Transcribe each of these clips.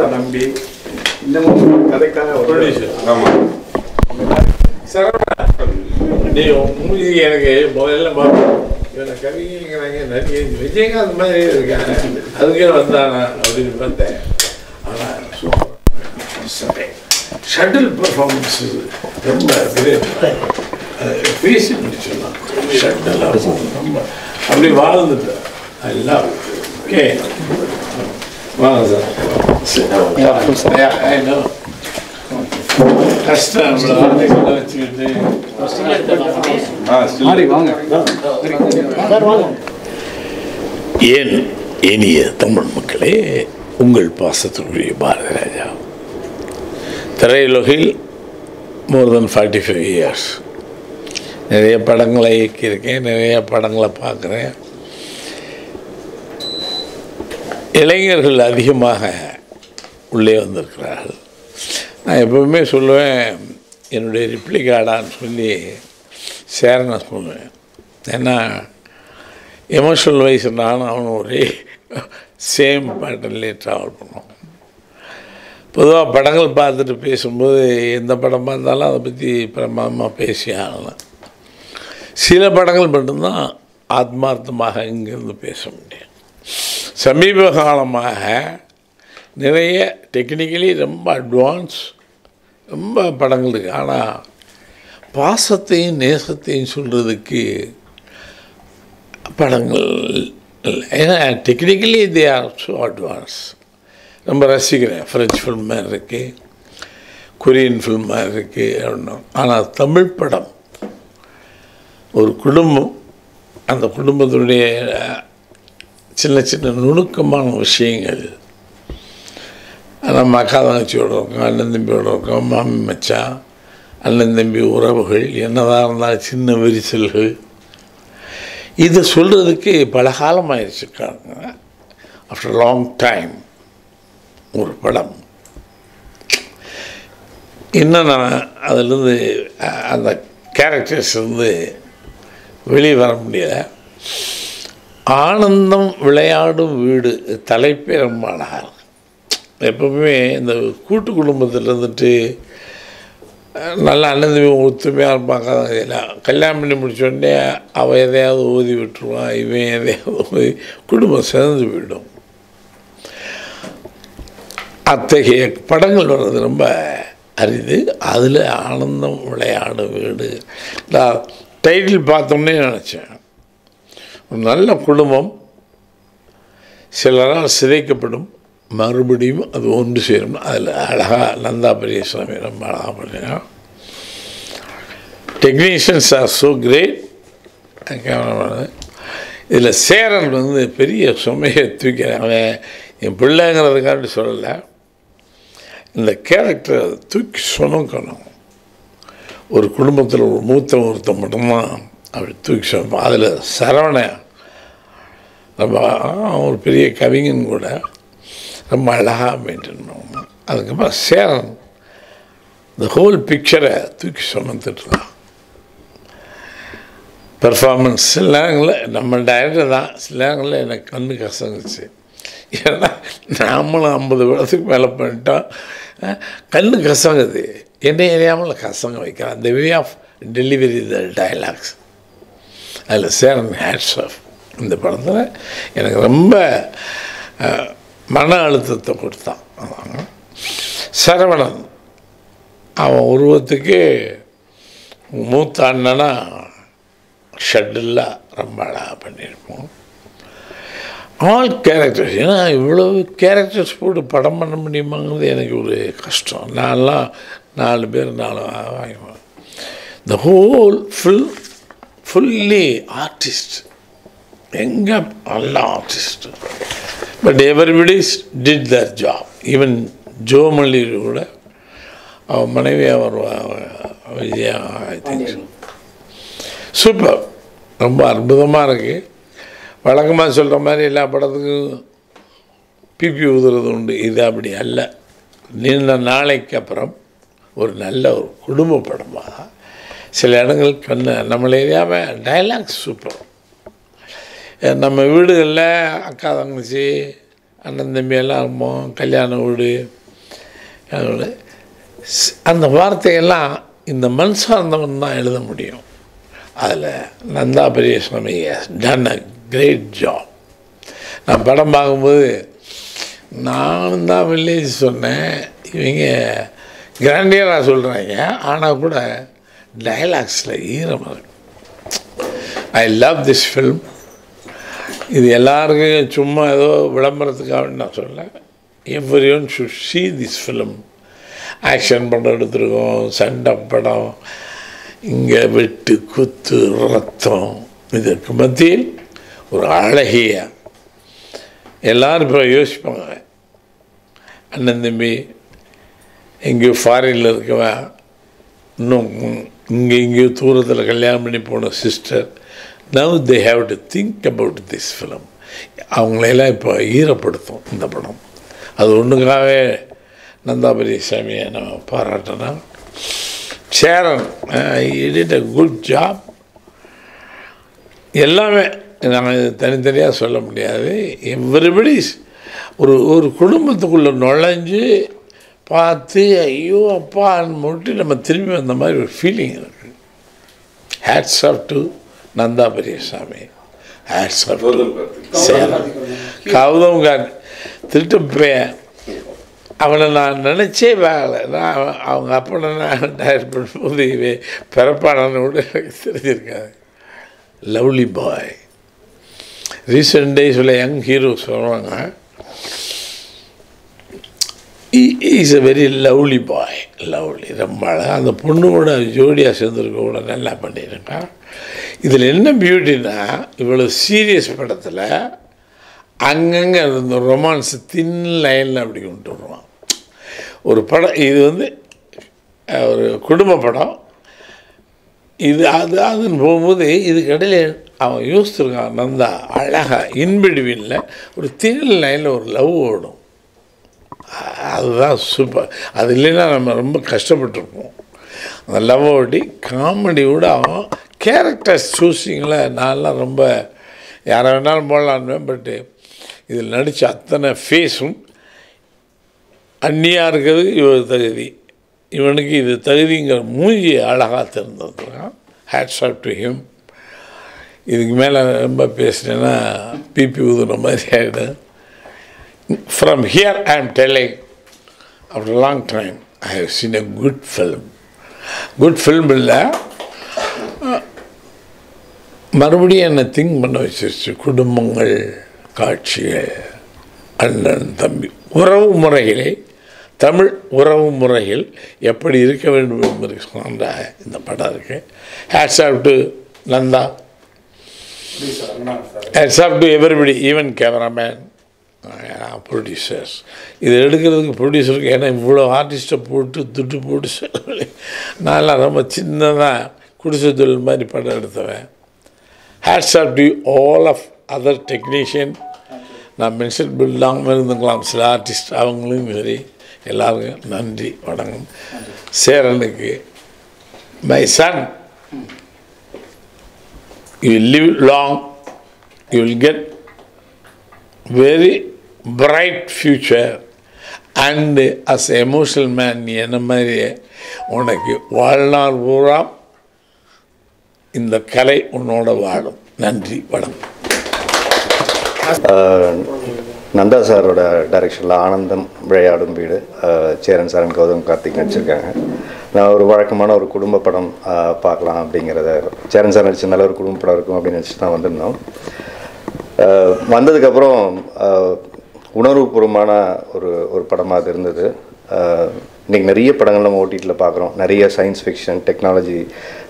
தான் நம்பி மாதிரி கதைக்காக நீ மூஞ்சி எனக்கு முதல்ல இவனை கவிங்கிறாங்க நிறைய விஜயகாந்த் மாதிரி இருக்காங்க. அதுக்கே வந்தானா அப்படின்னு பார்த்தேன். ஆனால் ஷட்டில் பர்ஃபார்மன்ஸ் ரொம்ப கிரேட் பேசி முடிச்சிடலாம். ஷட்டில் ரொம்ப. அப்படி வாழ்ந்துட்டேன். Wow, is that? ஓகே வாங்க சார் ஐ நோ கஷ்டம் நம்மள வார்த்தைகளை வச்சுக்கிட்டு ஆ still மாறி வாங்க ஏன் இனிய தமிழ் மக்களே உங்கள் பாசத்தினுடைய பாரதி ராஜா திரையுலகில் more than forty five years நிறைய படங்களை இயக்கியிருக்கேன் நிறைய படங்களை பார்க்குறேன் இளைஞர்கள் அதிகமாக உள்ளே வந்திருக்கிறார்கள். நான் எப்பவுமே சொல்லுவேன் என்னுடைய ரிப்ளி கார்டான்னு சொல்லி சேரனை சொல்லுவேன். ஏன்னா எமோஷனல் வைஸ் நானும் அவனும் ஒரே சேம் பேட்டர்ன்லேயே ட்ராவல் பண்ணுவோம். பொதுவாக படங்கள் பார்த்துட்டு பேசும்போது எந்த படமாக இருந்தாலும் அதை பற்றி பிரமாதமாக பேசி ஆகலாம். சில படங்கள் மட்டும்தான் ஆத்மார்த்தமாக இங்கேருந்து பேச முடியும். சமீப காலமாக நிறைய டெக்னிக்கலி ரொம்ப அட்வான்ஸ் ரொம்ப படங்கள் இருக்குது ஆனால் பாசத்தையும் நேசத்தையும் சொல்கிறதுக்கு படங்கள் இல்லை. ஏன்னா technically they are so advance ரொம்ப ரசிக்கிறேன் ஃப்ரெஞ்ச் ஃபில்மாக மாதிரி இருக்குது கொரியன் ஃபில்மாக மாதிரி இருக்குது அப்படின்னா ஆனால் தமிழ் படம் ஒரு குடும்பம் அந்த குடும்பத்துடைய சின்ன சின்ன நுணுக்கமான விஷயங்கள். நம்ம அக்கா தங்கச்சியோட இருக்கோம் அண்ணன் தம்பியோட இருக்கோம் மாமி மச்சான் அண்ணன் தம்பி உறவுகள் என்னதாக இருந்தாலும் சின்ன விரிசல்கள். இதை சொல்கிறதுக்கு பல காலம் ஆயிடுச்சுக்காங்க ஆஃப்டர் லாங் டைம் ஒரு படம். இன்னும் நான் அதிலிருந்து அந்த கேரக்டர்ஸ் இருந்து வெளியே வர முடியலை. ஆனந்தம் விளையாடும் வீடு தலைப்பே ரொம்ப அழகாக எப்பவுமே இந்த கூட்டு குடும்பத்தில் இருந்துட்டு நல்லா நல்ல அண்ணன் ஒத்துமையாக இருப்பாங்க. எல்லாம் கல்யாணம் பண்ணி முடிச்சோடனே அவன் எதையாவது ஊதி விட்டுருவான் இவன் எதையாவது ஊதி குடும்பம் சிறந்து போயிடும். அத்தகைய படங்கள் வர்றது ரொம்ப அரிது. அதில் ஆனந்தம் விளையாடும் வீடு. நான் டைட்டில் பார்த்தோன்னே நினச்சேன். ஒரு நல்ல குடும்பம் சிலரால் சிதைக்கப்படும் மறுபடியும் அது ஒன்று சேரும். அதில் அழகாக நந்தா பெரியசாமி ரொம்ப அழகாக பண்ணிருக்கான் டெக்னீஷியன்ஸ் ஆர் ஸோ கிரேட் இதில் சேரன் வந்து பெரிய சுமையை தூக்கிறேன் அவன் என் பிள்ளைங்கிறதுக்காண்டி சொல்லலை. இந்த கேரக்டரை தூக்கி சுணக்கணும் ஒரு குடும்பத்தில் ஒரு மூத்த ஒருத்தன் மட்டும்தான் அப்படி தூக்கி சுமப்பான் அதில் சரவணன் ரொம்ப ஒரு பெரிய கவிஞன் கூட ரொம்ப அழகாக மெயின்டைன் பண்ணுவாங்க அதுக்கப்புறம் சேரன் இந்த ஹோல் பிக்சரை தூக்கி சுமந்துட்டுருந்தான் பெர்ஃபார்மன்ஸ் சில நேரங்களில் நம்ம டைரக்டர் தான் சில நேரங்களில் எனக்கு கண்ணு கசங்குச்சு. ஏன்னா நாமளும் ஐம்பது வருடத்துக்கு மேலே பண்ணிட்டோம். கண்ணு கசங்குது. என்ன எரியாமல் கசங்க வைக்கிறான். அந்த way of delivery the dialogues அதில் சேரன் ஹேட்ஸ் ஆஃப் இந்த படத்தில் எனக்கு ரொம்ப மன அழுத்தத்தை கொடுத்தான். சரவணன் அவன் உருவத்துக்கு மூத்த அண்ணனா ஷட்டில்லாக ரொம்ப அழகாக பண்ணியிருப்போம். ஆல் கேரக்டர்ஸ் ஏன்னா இவ்வளவு கேரக்டர்ஸ் போட்டு படம் பண்ண முடியுமாங்கிறது எனக்கு ஒரு கஷ்டம். நான்லாம் நாலு பேர் நாலு வாங்குவேன் the whole full fully artist எங்கே நல்ல artist but everybody did their job even Jo Malli கூட அவன் மனைவி அவர் விஜயா ஐ திங்க் சூப்பர் ரொம்ப அற்புதமாக இருக்குது வழக்கமாக சொல்கிற மாதிரி எல்லா படத்துக்கும் பிபி ஊதுறது உண்டு. இது அப்படி அல்ல. நீண்ட நாளைக்கு அப்புறம் ஒரு நல்ல ஒரு குடும்ப படமாக சில இடங்கள் கண்ணு நம்மள ஏரியாவை டைலாக்ஸ் சூப்பர் நம்ம வீடுகளில் அக்கா தங்கச்சி அண்ணன் தம்பி எல்லாம் இருப்போம் கல்யாண வீடு அந்த வார்த்தையெல்லாம் இந்த மண் சார்ந்தவன் தான் எழுத முடியும். அதில் Nanda Periyasamy done a great job நான் படம் பார்க்கும்போது நானும் தான் வில்லேஜ் சொன்னேன் இவங்க கிராண்டியராக சொல்கிறாங்க ஆனால் கூட டயலாக்ஸில் ஈரம் ஐ லவ் திஸ் ஃபில்ம் இது எல்லாருக்கும் சும்மா ஏதோ விளம்பரத்துக்காக நான் சொல்ல every one should see this film action படம் எடுத்திருக்கோம் சண்டை படம் இங்கே வெட்டு குத்து ரத்தம். இதற்கு மத்தியில் ஒரு அழகிய எல்லோரும் இப்போ யோசிப்பாங்க. அண்ணன் தம்பி எங்கேயோ ஃபாரினில் இருக்கவன் இன்னும் இங்கே எங்கேயோ தூரத்தில் கல்யாணம் பண்ணி போன sister now they have to think about this film அவங்களையெல்லாம் இப்போ ஈரப்படுத்தும் இந்த படம். அது ஒன்றுக்காகவே நந்தாபரி சாமியை நம்ம பாராட்டினா Cheran it a good job எல்லாமே நாங்கள் தனித்தனியாக சொல்ல முடியாது. எவ்ரிபடி ஒரு ஒரு குடும்பத்துக்குள்ளே நுழைஞ்சு பார்த்து ஐயோ அப்பான்னு முட்டி நம்ம திரும்பி வந்த மாதிரி ஒரு ஃபீலிங் இருக்குது hats off to Nanda Periyasamy hats off to Cheran Gautham Khan திருட்டு பையன். அவனை நான் நினச்சே வேலை. நான் அவன் அவங்க அப்பனை நான் டயர் பண்ணும்போது இவன் பிறப்பானு கூட எனக்கு தெரிஞ்சிருக்காது. லவ்லி பாய் ரீசெண்ட் டேஸில் யங் ஹீரோ சொல்லுவாங்க. Is a very lovely boy lovely ரொம்ப அழகாக அந்த பொண்ணு கூட ஜோடியாக சேர்ந்துருக்க கூட நல்லா பண்ணியிருக்கான் இதில் என்ன பியூட்டினா இவ்வளோ சீரியஸ் படத்தில் அங்கங்கே இந்த ரொமான்ஸ் தின் லைனில் அப்படி கொண்டு வருவான். ஒரு படம் இது வந்து ஒரு குடும்ப படம். இது அது அதுன்னு போகும்போது இதுக்கு இடையில அவன் யோசிச்சிருக்கான் நந்தா அழகாக இன்பிடுவினில் ஒரு தின் லைனில் ஒரு லவ் ஓடும். அதுதான் சூப்பர் அது இல்லைன்னா நம்ம ரொம்ப கஷ்டப்பட்டிருப்போம். அந்த லவ் காமெடியோட அவன் கேரக்டர்ஸ் சூஸிங்கில் நான்லாம் ரொம்ப யாரை வேணாலும் போடலான்னு பட்டு இதில் நடித்த அத்தனை ஃபேஸும் அந்நியாக இருக்கிறது இவர் தகுதி. இவனுக்கு இது தகுதிங்கிற மூஞ்சி அழகாக திறந்துருக்கான் ஹேட்ஸ் ஆஃப் டு ஹிம் இதுக்கு மேலே ரொம்ப பேசினேன்னா பிபி ஊதுன மாதிரி ஆகிடும் from here I am telling after long time I have seen a good film good film இல்லை. மறுபடியும் என்னை திங்க் பண்ண வச்சிருச்சு. குடும்பங்கள் காட்சிகள் அண்ணன் தம்பி உறவு முறைகளே தமிழ் உறவு முறைகள் எப்படி இருக்க வேண்டும் என்பதை சொன்ன இந்த படம் இருக்கு. Hats off to Nanda. Hats off to everybody even cameraman producers இதை எடுக்கிறதுக்கு ப்ரொடியூசருக்கு ஏன்னா இவ்வளோ ஆர்டிஸ்ட்டை போட்டு துட்டு போட்டு சொல்லி நான்லாம் ரொம்ப சின்னதாக குடிசை தொழில் மாதிரி படம் எடுத்தவன். Hats off to all of other technician நான் மென்ஷன் இல்லாமல் இருந்துக்கலாம். சில ஆர்டிஸ்ட் அவங்களும் சரி எல்லாருக்கும் நன்றி வணக்கம். சேரனுக்கு my son you live long you will get very bright future and as emotional man நீ என்ன மாதிரியே உனக்கு வாழ்நாள் பூரா இந்த கலை உன்னோட வாழும். நன்றி வணக்கம். நந்தா சாரோட டைரக்ஷனில் ஆனந்தம் விளையாடும் வீடு. சேரன் சாரன் கௌதம் கார்த்திக் நடிச்சிருக்காங்க. நான் ஒரு வழக்கமான ஒரு குடும்ப படம் பார்க்கலாம் அப்படிங்கிறத சேரன் சார் நடிச்ச நல்ல ஒரு குடும்ப படம் இருக்கும் அப்படின்னு நினச்சி தான் வந்திருந்தோம். வந்ததுக்கப்புறம் உணர்வுபூர்வமான ஒரு ஒரு படமாக அது இருந்தது. இன்றைக்கி நிறைய படங்கள் நம்ம ஓடிடியில் பார்க்குறோம் நிறைய சயின்ஸ் ஃபிக்ஷன் டெக்னாலஜி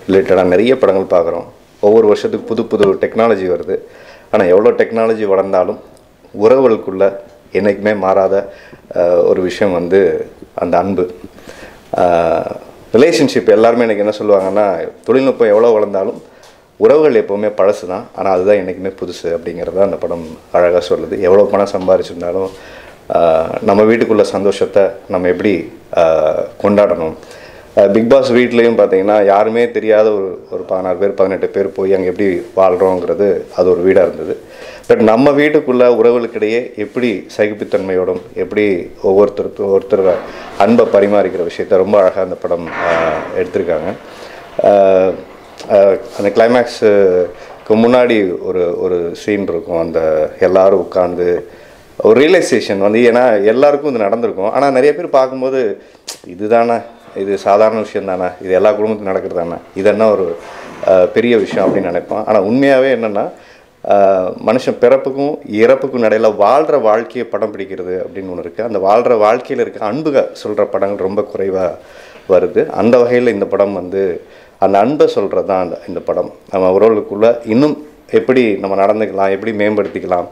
ரிலேட்டடாக நிறைய படங்கள் பார்க்குறோம் ஒவ்வொரு வருஷத்துக்கு புது புது டெக்னாலஜி வருது. ஆனால் எவ்வளோ டெக்னாலஜி வளர்ந்தாலும் உறவுகளுக்குள்ள என்றைக்குமே மாறாத ஒரு விஷயம் வந்து அந்த அன்பு. ரிலேஷன்ஷிப் எல்லாருமே எனக்கு என்ன சொல்லுவாங்கன்னா தொழில்நுட்பம் எவ்வளோ வளர்ந்தாலும் உறவுகள் எப்போவுமே பழசு தான் ஆனால் அதுதான் என்றைக்குமே புதுசு அப்படிங்கிறத அந்த படம் அழகாக சொல்லுது. எவ்வளோ பணம் சம்பாரிச்சிருந்தாலும் நம்ம வீட்டுக்குள்ள சந்தோஷத்தை நம்ம எப்படி கொண்டாடணும். பிக் பாஸ் வீட்லேயும் பார்த்தீங்கன்னா யாருமே தெரியாத ஒரு ஒரு பதினாறு பேர் பதினெட்டு பேர் போய் அங்கே எப்படி வாழ்கிறோங்கிறது அது ஒரு வீடாக இருந்தது. பட் நம்ம வீட்டுக்குள்ளே உறவுகளுக்கிடையே எப்படி சகிப்புத்தன்மையோடும் எப்படி ஒவ்வொருத்தருக்கு ஒருத்தர் அன்பை பரிமாறிக்கிற விஷயத்த ரொம்ப அழகாக அந்த படம் எடுத்திருக்காங்க. அந்த கிளைமேக்ஸுக்கு முன்னாடி ஒரு ஒரு சீன் இருக்கும். அந்த எல்லாரும் உட்காந்து ஒரு ரியலைசேஷன் வந்து ஏன்னா எல்லாருக்கும் இது நடந்திருக்கும். ஆனால் நிறைய பேர் பார்க்கும்போது இதுதானே இது சாதாரண விஷயம் தானே இது எல்லா குடும்பத்துக்கும் நடக்கிறது தானே இது என்ன ஒரு பெரிய விஷயம் அப்படின்னு நினைப்போம். ஆனால் உண்மையாகவே என்னென்னா மனுஷன் பிறப்புக்கும் இறப்புக்கும் நடையில் வாழ்கிற வாழ்க்கையை படம் பிடிக்கிறது அப்படின்னு ஒன்று இருக்குது அந்த வாழ்கிற வாழ்க்கையில் இருக்க அன்புக சொல்கிற படங்கள் ரொம்ப குறைவாக வருது. அந்த வகையில் இந்த படம் வந்து அந்த அன்பை சொல்கிறது தான் அந்த இந்த படம். நம்ம உறவுகளுக்குள்ளே இன்னும் எப்படி நம்ம நடந்துக்கலாம் எப்படி மேம்படுத்திக்கலாம்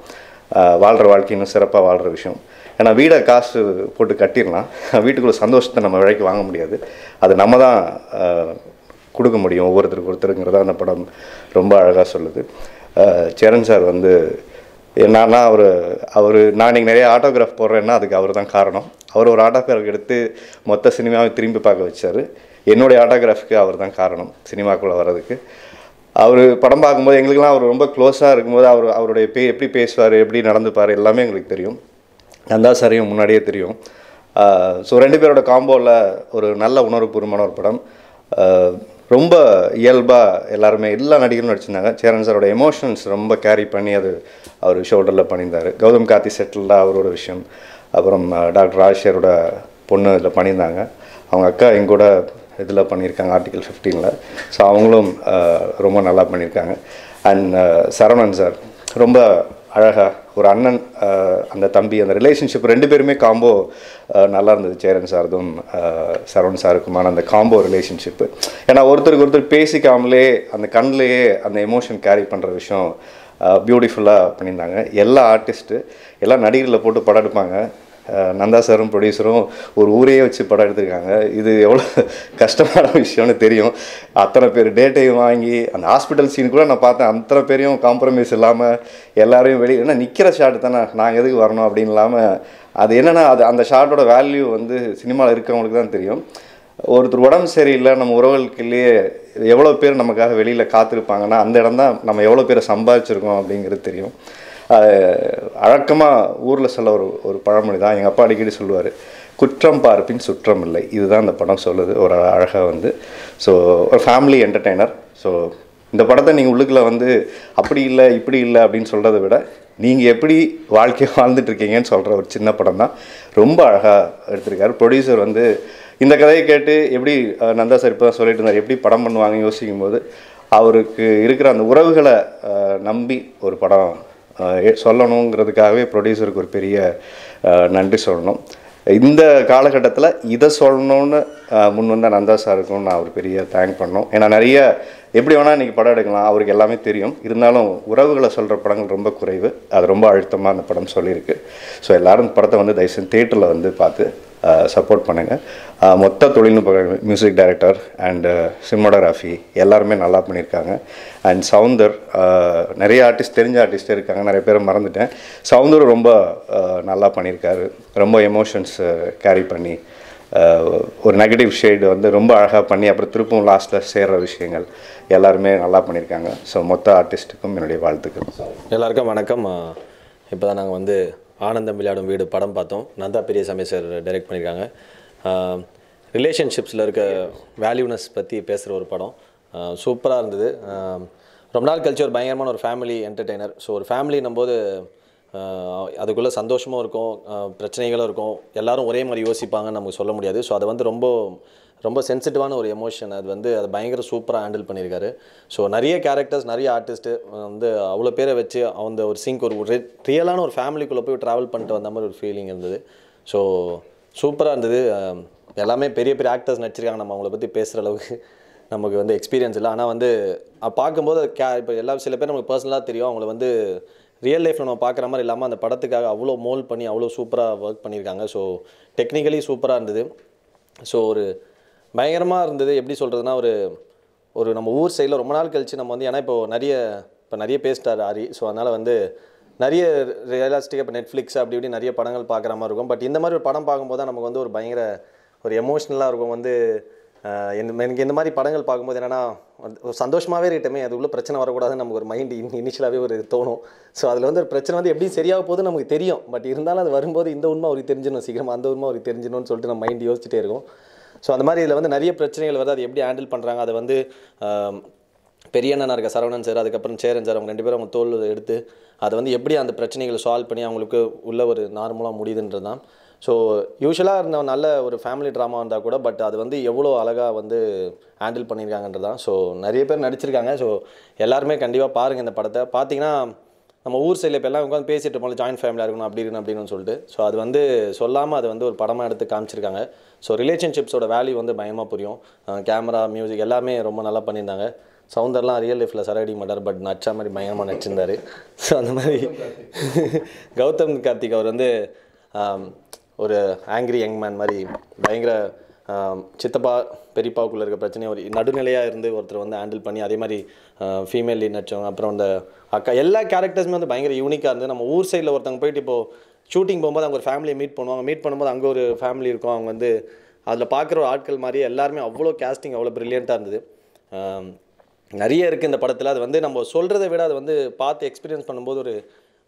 வாழ்கிற வாழ்க்கை இன்னும் சிறப்பாக வாழ்கிற விஷயம். ஏன்னா வீடை காசு போட்டு கட்டிடலாம். வீட்டுக்குள்ளே சந்தோஷத்தை நம்ம விலைக்கு வாங்க முடியாது. அது நம்ம தான் கொடுக்க முடியும். ஒவ்வொருத்தருக்கு ஒருத்தருங்கிறத அந்த படம் ரொம்ப அழகாக சொல்லுது. சரண் சார் வந்து என்னன்னா அவர் அவர் நான் இன்னைக்கு நிறைய ஆட்டோகிராஃப் போடுறேன்னா அதுக்கு அவர் தான் காரணம். அவர் ஒரு ஆட்டோகிராஃப் எடுத்து மொத்த சினிமாவை திரும்பி பார்க்க வச்சார். என்னுடைய ஆட்டோகிராஃப்க்கு அவர் தான் காரணம் சினிமாக்குள்ளே வர்றதுக்கு. அவர் படம் பார்க்கும்போது எங்களுக்கெல்லாம் அவர் ரொம்ப க்ளோஸாக இருக்கும்போது அவர் அவருடைய பே எப்படி பேசுவார் எப்படி நடந்துப்பார் எல்லாமே எங்களுக்கு தெரியும். நந்தா சாரையும் முன்னாடியே தெரியும். ஸோ ரெண்டு பேரோட காம்போவில் ஒரு நல்ல உணர்வுபூர்வமான ஒரு படம். ரொம்ப இயல்பாக எல்லாருமே எல்லா நடிகர்களும் நடிச்சிருந்தாங்க. சேரன் சாரோட எமோஷன்ஸ் ரொம்ப கேரி பண்ணி அது அவர் ஷோல்டரில் பண்ணியிருந்தார். கௌதம் கார்த்தி செட்டில்டாக அவரோட விஷயம். அப்புறம் டாக்டர் ராஜேஷரோட பொண்ணு இதில் பண்ணியிருந்தாங்க. அவங்க அக்கா எங்கூட இதில் பண்ணியிருக்காங்க ஆர்டிகல் ஃபிஃப்டீனில் ஸோ அவங்களும் ரொம்ப நல்லா பண்ணியிருக்காங்க. அண்ட் சரவணன் சார் ரொம்ப அழகாக ஒரு அண்ணன் அந்த தம்பி அந்த ரிலேஷன்ஷிப் ரெண்டு பேருமே காம்போ நல்லா இருந்தது. சேரன் சாரதும் சரவண் சாருக்குமான அந்த காம்போ ரிலேஷன்ஷிப்பு ஏன்னா ஒருத்தருக்கு ஒருத்தர் பேசிக்காமலே அந்த கண்ணிலேயே அந்த எமோஷன் கேரி பண்ணுற விஷயம் பியூட்டிஃபுல்லாக பண்ணியிருந்தாங்க. எல்லா ஆர்டிஸ்ட்டு எல்லா நடிகர்களை போட்டு படம் எடுப்பாங்க. நந்தா சாரும் ப்ரொடியூசரும் ஒரு ஊரையே வச்சு படம் எடுத்திருக்காங்க. இது எவ்வளோ கஷ்டமான விஷயம்னு தெரியும். அத்தனை பேர் டேட்டையும் வாங்கி அந்த ஹாஸ்பிட்டல் சீன் கூட நான் பார்த்தேன். அத்தனை பேரையும் காம்ப்ரமைஸ் இல்லாமல் எல்லாரையும் வெளியே ஏன்னா நிற்கிற ஷாட் தானே நாங்கள் எதுக்கு வரணும் அப்படின்னு இல்லாமல் அது என்னென்னா அது அந்த ஷாட்டோட வேல்யூ வந்து சினிமாவில் இருக்கவங்களுக்கு தான் தெரியும். ஒருத்தர் உடம்பு சரியில்லை நம்ம உறவுகளுக்குள்ளேயே எவ்வளோ பேர் நமக்காக வெளியில் காத்திருப்பாங்கன்னா அந்த இடம் தான் நம்ம எவ்வளோ பேரை சம்பாதிச்சிருக்கோம் அப்படிங்கிறது தெரியும். அழக்கமாக ஊரில் சொல்ல ஒரு ஒரு பழமொழி தான். எங்கள் அப்பா அடிக்கடி சொல்லுவார் குற்றம் பார்ப்பின் சுற்றம் இல்லை. இதுதான் அந்த படம் சொல்லுது ஒரு அழகாக வந்து. ஸோ ஒரு ஃபேமிலி என்டர்டெய்னர் ஸோ இந்த படத்தை நீங்கள் உள்ளுக்குள்ள வந்து அப்படி இல்லை இப்படி இல்லை அப்படின்னு சொல்கிறத விட நீங்கள் எப்படி வாழ்க்கையை வாழ்ந்துட்டுருக்கீங்கன்னு சொல்கிற ஒரு சின்ன படம் தான். ரொம்ப அழகாக எடுத்திருக்காரு. ப்ரொடியூசர் வந்து இந்த கதையை கேட்டு எப்படி நந்தா சார் இப்போ தான் சொல்லிட்டு இருந்தார் எப்படி படம் பண்ணுவாங்க யோசிக்கும் போது அவருக்கு இருக்கிற அந்த உறவுகளை நம்பி ஒரு படம் சொல்லணுங்கிறதுக்காகவே ப்ரொடியூசருக்கு ஒரு பெரிய நன்றி சொல்லணும். இந்த காலகட்டத்தில் இதை சொல்லணும்னு முன் வந்த நந்தா சாருக்கும் நான் ஒரு பெரிய தேங்க் பண்ணோம். ஏன்னா நிறைய எப்படி வேணால் இன்றைக்கி படம் எடுக்கலாம் அவருக்கு எல்லாமே தெரியும். இருந்தாலும் உறவுகளை சொல்கிற படங்கள் ரொம்ப குறைவு. அது ரொம்ப அழுத்தமாக அந்த படம் சொல்லியிருக்கு. ஸோ எல்லோரும் படத்தை வந்து தயவுசெய்து தேட்டரில் வந்து பார்த்து சப்போர்ட் பண்ணுங்கள் மொத்த தொழில்நுட்ப மியூசிக் டைரக்டர் அண்டு சினிமாடோகிராஃபி எல்லாருமே நல்லா பண்ணியிருக்காங்க. அண்ட் சவுந்தர் நிறைய ஆர்டிஸ்ட் தெரிஞ்ச ஆர்டிஸ்ட் இருக்காங்க. நிறைய பேரை மறந்துட்டேன். சவுந்தர் ரொம்ப நல்லா பண்ணியிருக்காரு. ரொம்ப எமோஷன்ஸ் கேரி பண்ணி ஒரு நெகட்டிவ் ஷேடு வந்து ரொம்ப அழகாக பண்ணி அப்புறம் திருப்பவும் லாஸ்ட்டில் சேர்கிற விஷயங்கள் எல்லாருமே நல்லா பண்ணியிருக்காங்க. ஸோ மொத்த ஆர்டிஸ்ட்டுக்கும் என்னுடைய வாழ்த்துக்கள். எல்லாருக்கும் வணக்கம். இப்போ தான் நாங்கள் வந்து ஆனந்தம் விளையாடும் வீடு படம் பார்த்தோம். நந்தா பெரியசாமி சார் டைரக்ட் பண்ணியிருக்காங்க ரிலேஷன்ஷிப்ஸில் இருக்க வேல்யூனஸ் பற்றி பேசுகிற ஒரு படம். சூப்பராக இருந்தது. ரொம்ப நாள் கழிச்சு ஒரு பயங்கரமான ஒரு ஃபேமிலி என்டர்டெய்னர் ஸோ ஒரு ஃபேமிலின்னும் போது அதுக்குள்ளே சந்தோஷமும் இருக்கும் பிரச்சனைகளும் இருக்கும். எல்லாரும் ஒரே மாதிரி யோசிப்பாங்கன்னு நமக்கு சொல்ல முடியாது. ஸோ அதை வந்து ரொம்ப ரொம்ப சென்சிட்டிவான ஒரு எமோஷன் அது வந்து அதை பயங்கர சூப்பராக ஹேண்டில் பண்ணியிருக்காரு. ஸோ நிறைய கேரக்டர்ஸ் நிறைய ஆர்டிஸ்ட்டு வந்து அவ்வளோ பேரை வச்சு அந்த ஒரு சிங்க் ஒரு ரியலான ஒரு ஃபேமிலிக்குள்ளே போய் ட்ராவல் பண்ணிட்டு வந்த மாதிரி ஒரு ஃபீலிங் இருந்தது. ஸோ சூப்பராக இருந்தது. எல்லாமே பெரிய பெரிய ஆக்டர்ஸ் நடிச்சிருக்காங்க. நம்ம அவங்கள பற்றி பேசுகிற அளவுக்கு நமக்கு வந்து எக்ஸ்பீரியன்ஸ் இல்லை. ஆனால் வந்து பார்க்கும்போது கே இப்போ எல்லா சில பேர் நமக்கு பர்சனலாக தெரியும். அவங்கள வந்து ரியல் லைஃப்பில் நம்ம பார்க்குற மாதிரி இல்லாமல் அந்த படத்துக்காக அவ்வளோ மோல் பண்ணி அவ்வளோ சூப்பராக ஒர்க் பண்ணியிருக்காங்க. ஸோ டெக்னிக்கலி சூப்பராக இருந்தது. ஸோ ஒரு பயங்கரமாக இருந்தது. எப்படி சொல்கிறதுனா ஒரு ஒரு நம்ம ஊர் சைடில் ரொம்ப நாள் கழிச்சு நம்ம வந்து ஏன்னா இப்போ நிறைய இப்போ நிறைய பேசிட்டார் ஆரி. ஸோ அதனால் வந்து நிறைய ரியலாஸ்டிக்காக இப்போ நெட்ஃப்ளிக்ஸ் அப்படி இப்படி நிறைய படங்கள் பார்க்குற மாதிரி இருக்கும். பட் இந்த மாதிரி ஒரு படம் பார்க்கும்போது தான் நமக்கு வந்து ஒரு பயங்கர ஒரு எமோஷ்னலாக இருக்கும் வந்து எனக்கு இந்த மாதிரி படங்கள் பார்க்கும்போது என்னென்னா ஒரு சந்தோஷமாகவே இருக்கட்டுமே அதுக்குள்ளே பிரச்சனை வரக்கூடாதுன்னு நமக்கு ஒரு மைண்ட் இன் இனிஷியலாகவே ஒரு தோணும். ஸோ அதில் வந்து ஒரு பிரச்சனை வந்து எப்படி சரியாக போகுது நமக்கு தெரியும். பட் இருந்தாலும் அது வரும்போது இந்த உண்மை அவருக்கு தெரிஞ்சிடணும். சீக்கிரமாக அந்த உண்மை அவருக்கு தெரிஞ்சிடணும்னு சொல்லிட்டு நம்ம மைண்ட் யோசிச்சுட்டே இருக்கும். ஸோ அந்த மாதிரி இதில் வந்து நிறைய பிரச்சனைகள் வருது. அதை எப்படி ஹேண்டில் பண்ணுறாங்க அதை வந்து பெரிய அண்ணனா இருக்க சரவணன் சார் அதுக்கப்புறம் சேரன் சார் அவங்க ரெண்டு பேரும் அவங்க தோல் எடுத்து அதை வந்து எப்படி அந்த பிரச்சனைகளை சால்வ் பண்ணி அவங்களுக்கு உள்ள ஒரு நார்மலாக முடியுதுன்றது தான். ஸோ யூஸ்வலாக இருந்த நல்ல ஒரு ஃபேமிலி ட்ராமா இருந்தால் கூட பட் அது வந்து எவ்வளோ அழகாக வந்து ஹேண்டில் பண்ணியிருக்காங்கன்றது தான். ஸோ நிறைய பேர் நடிச்சிருக்காங்க. ஸோ எல்லாருமே கண்டிப்பாக பாருங்கள் இந்த படத்தை. பார்த்தீங்கன்னா நம்ம ஊர் சைடில் இப்போ எல்லாம் உட்காந்து பேசிட்டு இருப்போம் ஜாயின்ட் ஃபேமிலியாக இருக்கணும் அப்படி இருக்கணும் அப்படின்னு சொல்லிட்டு. ஸோ அது வந்து சொல்லாமல் அது வந்து ஒரு படமாக எடுத்து காமிச்சிருக்காங்க. ஸோ ரிலேஷன்ஷிப்ஸோட வேல்யூ வந்து பயமாக புரியும். கேமரா மியூசிக் எல்லாமே ரொம்ப நல்லா பண்ணியிருந்தாங்க. சவுந்தர்லாம் ரியல் லைஃப்பில் சரடி மாட்டார் பட் நச்சா மாதிரி பயங்கரமாக நடிச்சிருந்தாரு. ஸோ அந்த மாதிரி கௌதம் கார்த்திக் அவர் வந்து ஒரு ஆங்கிரி யங் மேன் மாதிரி பயங்கர சித்தப்பா பெரியப்பாவுக்குள்ளே இருக்க பிரச்சனையை ஒரு நடுநிலையாக இருந்து ஒருத்தர் வந்து ஹேண்டில் பண்ணி அதே மாதிரி ஃபீமேல் நடிச்சவங்க அப்புறம் அந்த அக்கா எல்லா கேரக்டர்ஸுமே வந்து பயங்கர யூனிக்காக இருந்து நம்ம ஊர் சைடில் ஒருத்தவங்க போயிட்டு இப்போது ஷூட்டிங் போகும்போது அவங்க ஒரு ஃபேமிலியை மீட் பண்ணுவாங்க. மீட் பண்ணும்போது அங்கே ஒரு ஃபேமிலி இருக்கும். அவங்க வந்து அதில் பார்க்குற ஒரு ஆட்கள் மாதிரி எல்லாருமே அவ்வளோ கேஸ்டிங் அவ்வளோ ப்ரில்லியண்ட்டாக இருந்தது. நிறைய இருக்குது இந்த படத்தில். அது வந்து நம்ம சொல்கிறத விட அது வந்து பார்த்து எக்ஸ்பீரியன்ஸ் பண்ணும்போது ஒரு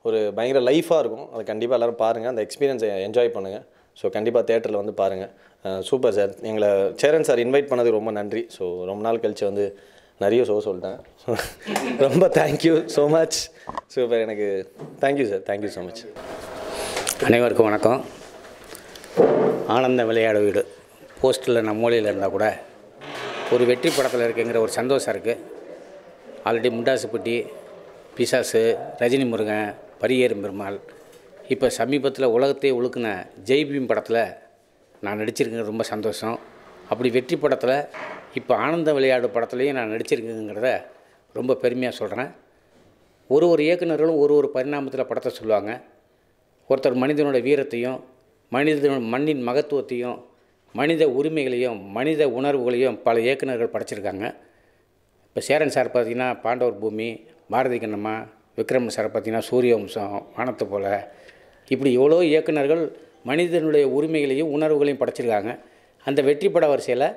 ஒரு பயங்கர லைஃபாக இருக்கும். அதை கண்டிப்பாக எல்லோரும் பாருங்கள் அந்த எக்ஸ்பீரியன்ஸை என்ஜாய் பண்ணுங்கள் ஸோ கண்டிப்பாக தேட்டரில் வந்து பாருங்கள் சூப்பர் சார். எங்களை சேரன் சார் இன்வைட் பண்ணதுக்கு ரொம்ப நன்றி. ஸோ ரொம்ப நாள் கழிச்சு வந்து நிறைய ஷோ சொல்லிட்டேன். ரொம்ப thank you so much super எனக்கு thank you sir thank you so much அனைவருக்கும் வணக்கம். ஆனந்த விளையாடு வீடு. போஸ்டில் நம்ம மொழியில் இருந்தால் கூட ஒரு வெற்றி படத்தில் இருக்குங்கிற ஒரு சந்தோஷம் இருக்குது ஆல்ரெடி முண்டாசுப்பட்டி பிசாசு ரஜினி முருகன் பரியேறும் பெருமாள். இப்போ சமீபத்தில் உலகத்தையே ஒழுக்குன ஜெய்பீம் படத்தில் நான் நடிச்சிருக்கேன் ரொம்ப சந்தோஷம். அப்படி வெற்றி படத்தில் இப்போ ஆனந்த விளையாடு படத்துலையும் நான் நடிச்சிருக்கேங்கிறத ரொம்ப பெருமையாக சொல்கிறேன் ஒரு ஒரு இயக்குனர்களும் ஒரு ஒரு பரிணாமத்தில் படத்தை சொல்லுவாங்க. ஒருத்தர் மனிதனோட வீரத்தையும் மனித மண்ணின் மகத்துவத்தையும் மனித உரிமைகளையும் மனித உணர்வுகளையும் பல இயக்குனர்கள் படைச்சிருக்காங்க. இப்போ சேரன் சார் பார்த்தீங்கன்னா பாண்டவர் பூமி பாரதி கண்ணம்மா விக்ரம் சார் பார்த்தீங்கன்னா சூரிய வம்சம் வானத்தை போல். இப்படி எவ்வளோ இயக்குனர்கள் மனிதனுடைய உரிமைகளையும் உணர்வுகளையும் படைச்சிருக்காங்க. அந்த வெற்றிப்பட வரிசையில்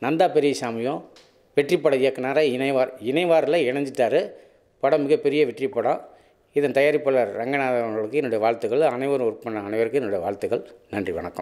நந்தா பெரியசாமியும் வெற்றிப்பட இயக்குனராக இணைவார் இணைவாரில் இணைஞ்சிட்டார். படம் மிகப்பெரிய வெற்றி படம் இதன் தயாரிப்பாளர் ரங்கநாதன் அவர்களுக்கு என்னுடைய வாழ்த்துக்கள். அனைவரும் ஒர்க் பண்ண அனைவருக்கும் என்னுடைய வாழ்த்துக்கள். நன்றி வணக்கம்.